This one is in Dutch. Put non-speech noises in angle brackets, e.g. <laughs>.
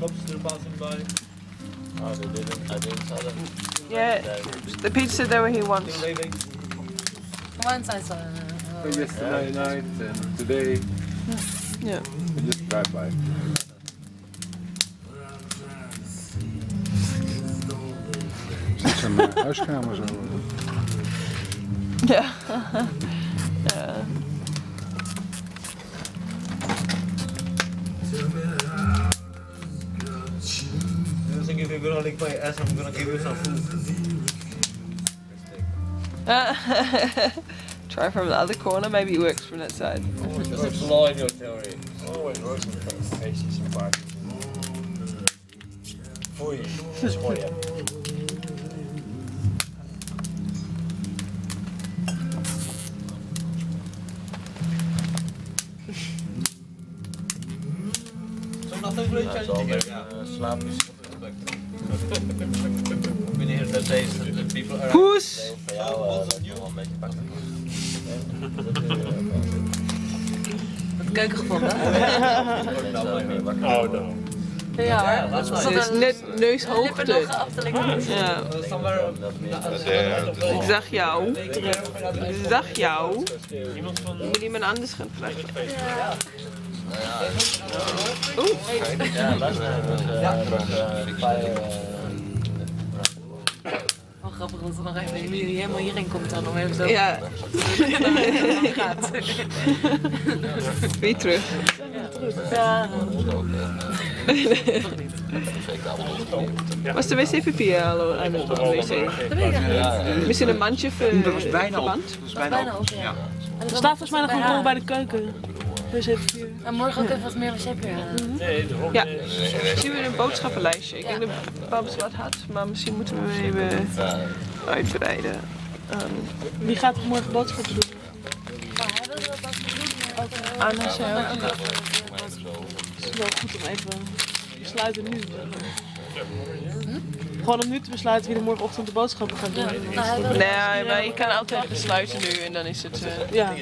pickups that are passing by? Uh, they didn't, I didn't saw them. Yeah, the Pete said they were here once. Once I saw them. Yesterday yeah. night and today. Yeah. I just drive by. huiskamers over. Ja. ja. give you gonna lick my ass, I'm gonna give you some food. <laughs> Try from the other corner, maybe it works from that side. In your theory? Always works when it comes to faces and Meneer, days the people are. Poes! Voor jou uh, me wel een beetje pakken. Het keuken gevonden. Oh, no. Ja, dat is is net neushoogte. Ja. Ik zag jou. Ik zag jou. Iemand van. Moet iemand anders gaan vragen. Ja, fire, uh, Wel grappig dat er nog even jullie helemaal hierin komt dan om even zo Ja, <laughs> gaat. weer terug. Ja. Was de wc-papier al aan het wc? Dat weet ik niet. Misschien een mandje voor Dat was bijna op. Dat was Dat bijna op. ja. En Er staat volgens mij nog een rol bij de keuken. Even En morgen ook even wat meer wc-papier halen. Ja, zien we een boodschappenlijstje. Ik denk dat Babs wat had, maar misschien moeten we hem even uitbreiden. Ehm, Wie gaat er morgen boodschappen doen? Anna zei ook. Het is wel goed om even te besluiten nu. Gewoon om nu te besluiten wie er morgenochtend de boodschappen gaat doen. Nee, maar je kan altijd besluiten nu en dan is het. eh, Ja.